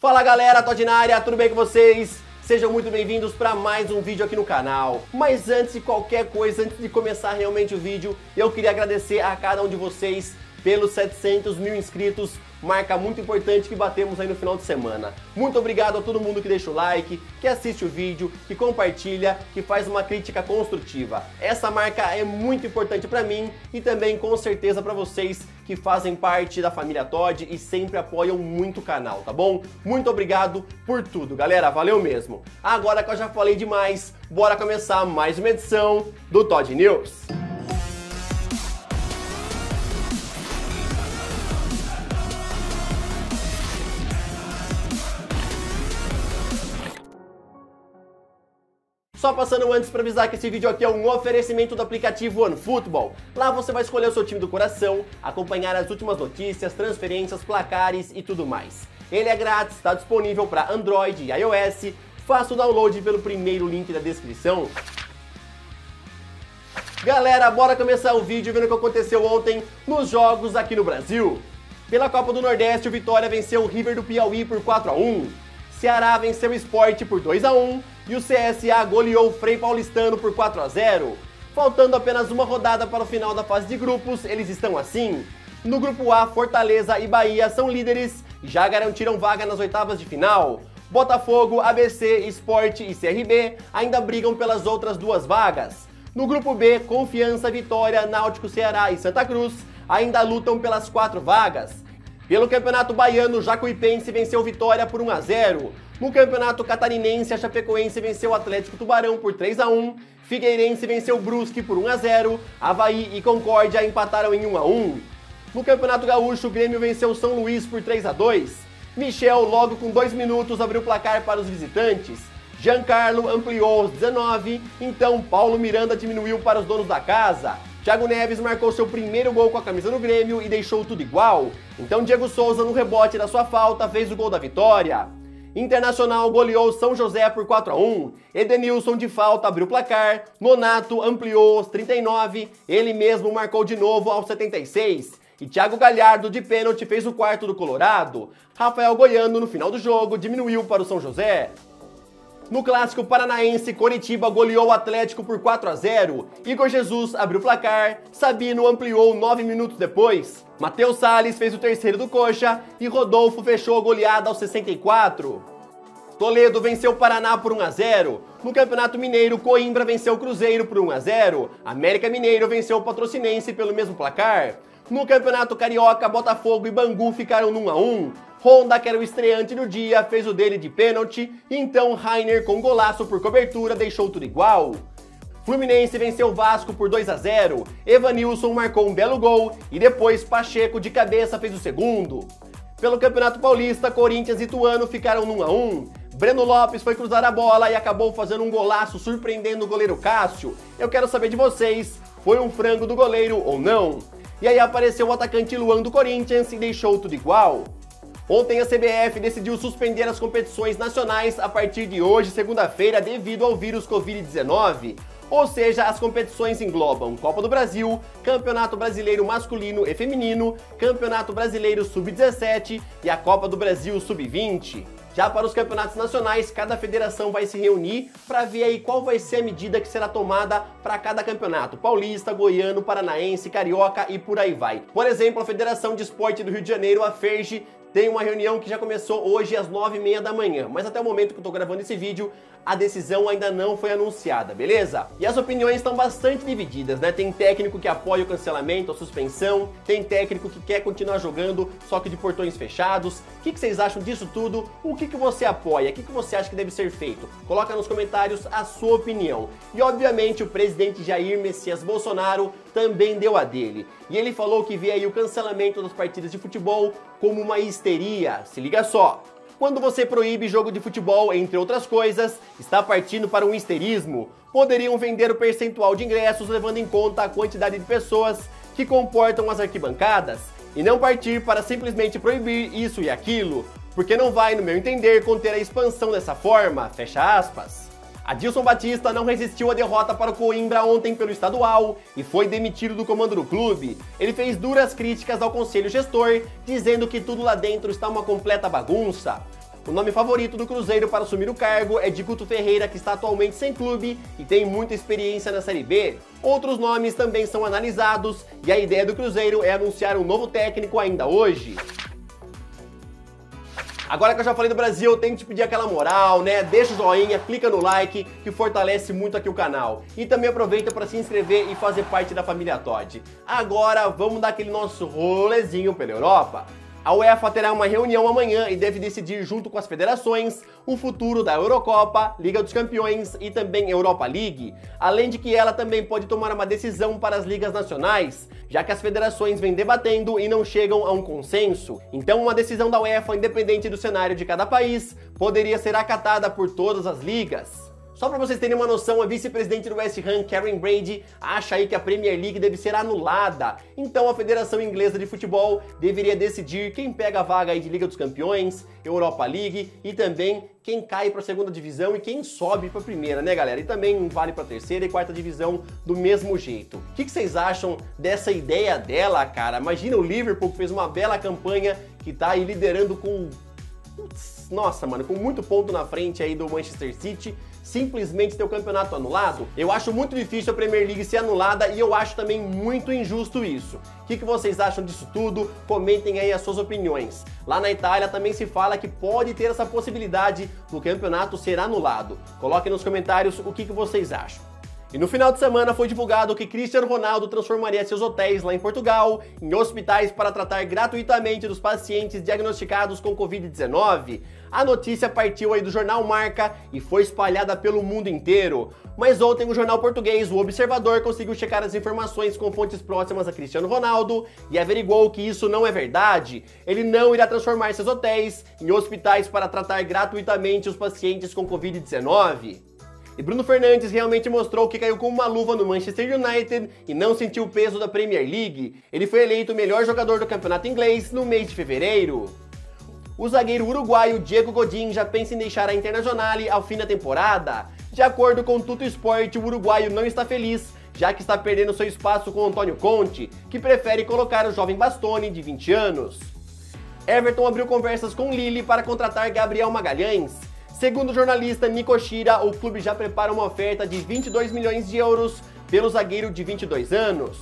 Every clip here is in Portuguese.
Fala galera, área, tudo bem com vocês? Sejam muito bem-vindos para mais um vídeo aqui no canal. Mas antes de qualquer coisa, antes de começar realmente o vídeo, eu queria agradecer a cada um de vocês pelos 700 mil inscritos marca muito importante que batemos aí no final de semana. Muito obrigado a todo mundo que deixa o like, que assiste o vídeo, que compartilha, que faz uma crítica construtiva. Essa marca é muito importante para mim e também com certeza para vocês que fazem parte da família Todd e sempre apoiam muito o canal, tá bom? Muito obrigado por tudo, galera, valeu mesmo. Agora que eu já falei demais, bora começar mais uma edição do Todd News. Só passando antes para avisar que esse vídeo aqui é um oferecimento do aplicativo OneFootball. Lá você vai escolher o seu time do coração, acompanhar as últimas notícias, transferências, placares e tudo mais. Ele é grátis, está disponível para Android e iOS. Faça o download pelo primeiro link da descrição. Galera, bora começar o vídeo vendo o que aconteceu ontem nos jogos aqui no Brasil. Pela Copa do Nordeste, o Vitória venceu o River do Piauí por 4 a 1. Ceará venceu o Sport por 2 a 1 e o CSA goleou o Frei Paulistano por 4 a 0. Faltando apenas uma rodada para o final da fase de grupos, eles estão assim. No grupo A, Fortaleza e Bahia são líderes e já garantiram vaga nas oitavas de final. Botafogo, ABC, Sport e CRB ainda brigam pelas outras duas vagas. No grupo B, Confiança, Vitória, Náutico, Ceará e Santa Cruz ainda lutam pelas quatro vagas. Pelo Campeonato Baiano, Jacuipense venceu Vitória por 1 a 0. No Campeonato Catarinense, a Chapecoense venceu o Atlético Tubarão por 3 a 1, Figueirense venceu Brusque por 1 a 0, Havaí e Concórdia empataram em 1 a 1. No Campeonato Gaúcho, o Grêmio venceu São Luís por 3 a 2. Michel, logo com 2 minutos, abriu o placar para os visitantes. Giancarlo ampliou aos 19, então Paulo Miranda diminuiu para os donos da casa. Thiago Neves marcou seu primeiro gol com a camisa do Grêmio e deixou tudo igual. Então Diego Souza, no rebote da sua falta, fez o gol da vitória. Internacional goleou São José por 4 a 1. Edenilson de falta abriu o placar. Nonato ampliou aos 39. Ele mesmo marcou de novo aos 76. E Thiago Galhardo de pênalti fez o quarto do Colorado. Rafael Goiano no final do jogo diminuiu para o São José. No clássico paranaense, Coritiba goleou o Atlético por 4 a 0. Igor Jesus abriu o placar, Sabino ampliou 9 minutos depois. Matheus Salles fez o terceiro do Coxa e Rodolfo fechou a goleada aos 64. Toledo venceu o Paraná por 1 a 0. No Campeonato Mineiro, Coimbra venceu o Cruzeiro por 1 a 0. América Mineiro venceu o Patrocinense pelo mesmo placar. No Campeonato Carioca, Botafogo e Bangu ficaram no 1 a 1. Honda, que era o estreante no dia, fez o dele de pênalti, então Rainer, com golaço por cobertura, deixou tudo igual. Fluminense venceu Vasco por 2 a 0. Evanilson marcou um belo gol e depois Pacheco de cabeça fez o segundo. Pelo Campeonato Paulista, Corinthians e Ituano ficaram no 1 a 1. Breno Lopes foi cruzar a bola e acabou fazendo um golaço surpreendendo o goleiro Cássio. Eu quero saber de vocês, foi um frango do goleiro ou não? E aí apareceu o atacante Luan do Corinthians e deixou tudo igual. Ontem a CBF decidiu suspender as competições nacionais a partir de hoje, segunda-feira, devido ao vírus Covid-19. Ou seja, as competições englobam Copa do Brasil, Campeonato Brasileiro Masculino e Feminino, Campeonato Brasileiro Sub-17 e a Copa do Brasil Sub-20. Já para os campeonatos nacionais, cada federação vai se reunir para ver aí qual vai ser a medida que será tomada para cada campeonato. Paulista, Goiano, Paranaense, Carioca e por aí vai. Por exemplo, a Federação de Esporte do Rio de Janeiro, a FERJ, tem uma reunião que já começou hoje às 9h30 da manhã, mas até o momento que eu tô gravando esse vídeo, a decisão ainda não foi anunciada, beleza? E as opiniões estão bastante divididas, né? Tem técnico que apoia o cancelamento, a suspensão, tem técnico que quer continuar jogando, só que de portões fechados. O que, que vocês acham disso tudo? O que, que você apoia? O que, que você acha que deve ser feito? Coloca nos comentários a sua opinião. E obviamente o presidente Jair Messias Bolsonaro também deu a dele. E ele falou que vê aí o cancelamento das partidas de futebol como uma histeria. Se liga só. Quando você proíbe jogo de futebol, entre outras coisas, está partindo para um histerismo. Poderiam vender o percentual de ingressos levando em conta a quantidade de pessoas que comportam as arquibancadas e não partir para simplesmente proibir isso e aquilo, porque não vai, no meu entender, conter a expansão dessa forma, fecha aspas. Adilson Batista não resistiu à derrota para o Coimbra ontem pelo estadual e foi demitido do comando do clube. Ele fez duras críticas ao conselho gestor, dizendo que tudo lá dentro está uma completa bagunça. O nome favorito do Cruzeiro para assumir o cargo é de Guto Ferreira, que está atualmente sem clube e tem muita experiência na Série B. Outros nomes também são analisados e a ideia do Cruzeiro é anunciar um novo técnico ainda hoje. Agora que eu já falei do Brasil, eu tenho que te pedir aquela moral, né? Deixa o joinha, clica no like, que fortalece muito aqui o canal. E também aproveita para se inscrever e fazer parte da família Todd. Agora vamos dar aquele nosso rolezinho pela Europa. A UEFA terá uma reunião amanhã e deve decidir, junto com as federações, o futuro da Eurocopa, Liga dos Campeões e também Europa League, além de que ela também pode tomar uma decisão para as ligas nacionais, já que as federações vêm debatendo e não chegam a um consenso. Então, uma decisão da UEFA, independente do cenário de cada país, poderia ser acatada por todas as ligas. Só para vocês terem uma noção, a vice-presidente do West Ham, Karen Brady, acha aí que a Premier League deve ser anulada. Então a Federação Inglesa de Futebol deveria decidir quem pega a vaga aí de Liga dos Campeões, Europa League e também quem cai para a segunda divisão e quem sobe para a primeira, né, galera? E também vale para a terceira e quarta divisão do mesmo jeito. O que, que vocês acham dessa ideia dela, cara? Imagina o Liverpool que fez uma bela campanha que tá aí liderando com nossa, mano, com muito ponto na frente aí do Manchester City simplesmente ter o campeonato anulado? Eu acho muito difícil a Premier League ser anulada e eu acho também muito injusto isso. O que, que vocês acham disso tudo? Comentem aí as suas opiniões. Lá na Itália também se fala que pode ter essa possibilidade do campeonato ser anulado. Coloquem nos comentários o que, que vocês acham. E no final de semana foi divulgado que Cristiano Ronaldo transformaria seus hotéis lá em Portugal em hospitais para tratar gratuitamente dos pacientes diagnosticados com Covid-19. A notícia partiu aí do jornal Marca e foi espalhada pelo mundo inteiro. Mas ontem o jornal português, o Observador, conseguiu checar as informações com fontes próximas a Cristiano Ronaldo e averiguou que isso não é verdade. Ele não irá transformar seus hotéis em hospitais para tratar gratuitamente os pacientes com Covid-19. E Bruno Fernandes realmente mostrou que caiu como uma luva no Manchester United e não sentiu o peso da Premier League. Ele foi eleito o melhor jogador do campeonato inglês no mês de fevereiro. O zagueiro uruguaio Diego Godin já pensa em deixar a Internazionale ao fim da temporada. De acordo com o Tuto Sport, o uruguaio não está feliz, já que está perdendo seu espaço com Antônio Conte, que prefere colocar o jovem Bastoni, de 20 anos. Everton abriu conversas com Lille para contratar Gabriel Magalhães. Segundo o jornalista Nico Shira, o clube já prepara uma oferta de 22 milhões de euros pelo zagueiro de 22 anos.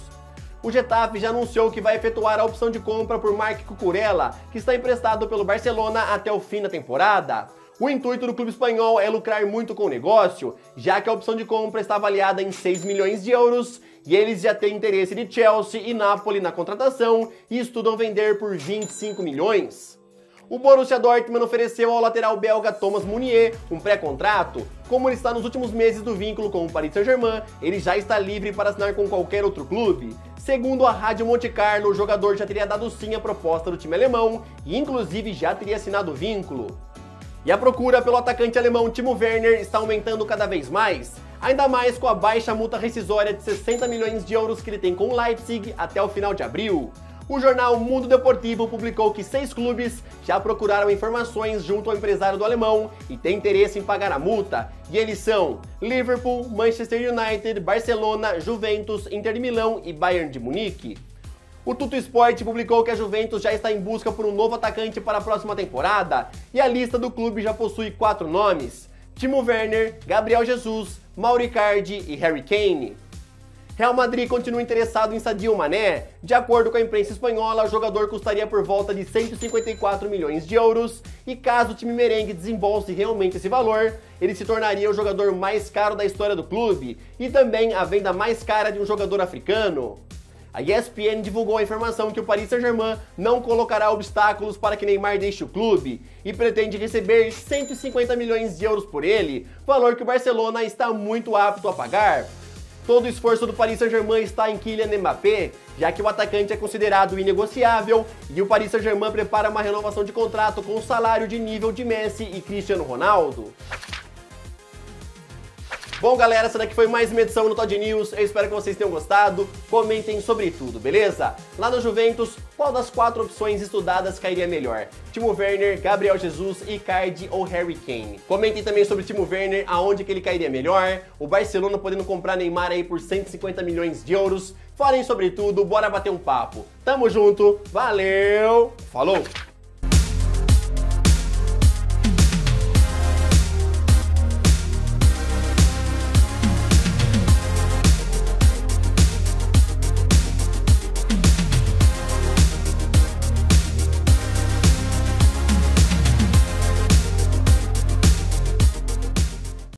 O Getafe já anunciou que vai efetuar a opção de compra por Marc Cucurella, que está emprestado pelo Barcelona até o fim da temporada. O intuito do clube espanhol é lucrar muito com o negócio, já que a opção de compra está avaliada em 6 milhões de euros e eles já têm interesse de Chelsea e Napoli na contratação e estudam vender por 25 milhões. O Borussia Dortmund ofereceu ao lateral belga Thomas Munier um pré-contrato. Como ele está nos últimos meses do vínculo com o Paris Saint-Germain, ele já está livre para assinar com qualquer outro clube. Segundo a Rádio Monte Carlo, o jogador já teria dado sim a proposta do time alemão e inclusive já teria assinado o vínculo. E a procura pelo atacante alemão Timo Werner está aumentando cada vez mais, ainda mais com a baixa multa rescisória de 60 milhões de euros que ele tem com o Leipzig até o final de abril. O jornal Mundo Deportivo publicou que seis clubes já procuraram informações junto ao empresário do alemão e têm interesse em pagar a multa. E eles são Liverpool, Manchester United, Barcelona, Juventus, Inter de Milão e Bayern de Munique. O Tuto Sport publicou que a Juventus já está em busca por um novo atacante para a próxima temporada e a lista do clube já possui quatro nomes: Timo Werner, Gabriel Jesus, Mauricardi e Harry Kane. Real Madrid continua interessado em Sadio Mané. De acordo com a imprensa espanhola, o jogador custaria por volta de 154 milhões de euros e caso o time merengue desembolse realmente esse valor, ele se tornaria o jogador mais caro da história do clube e também a venda mais cara de um jogador africano. A ESPN divulgou a informação que o Paris Saint-Germain não colocará obstáculos para que Neymar deixe o clube e pretende receber 150 milhões de euros por ele, valor que o Barcelona está muito apto a pagar. Todo o esforço do Paris Saint-Germain está em Kylian Mbappé, já que o atacante é considerado inegociável e o Paris Saint-Germain prepara uma renovação de contrato com o salário de nível de Messi e Cristiano Ronaldo. Bom, galera, essa daqui foi mais uma edição no Todd News. Eu espero que vocês tenham gostado. Comentem sobre tudo, beleza? Lá no Juventus, qual das quatro opções estudadas cairia melhor? Timo Werner, Gabriel Jesus, Icardi ou Harry Kane? Comentem também sobre Timo Werner, aonde que ele cairia melhor. O Barcelona podendo comprar Neymar aí por 150 milhões de euros. Falem sobre tudo, bora bater um papo. Tamo junto, valeu, falou!